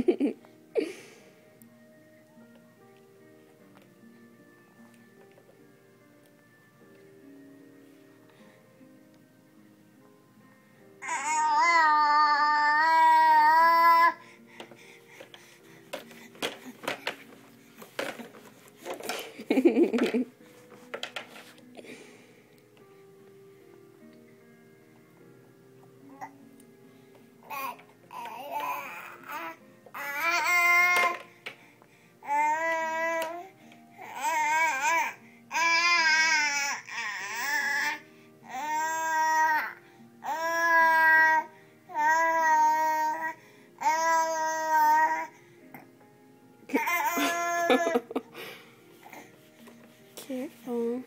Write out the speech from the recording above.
Ha Careful. Um,